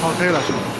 好可以了是吧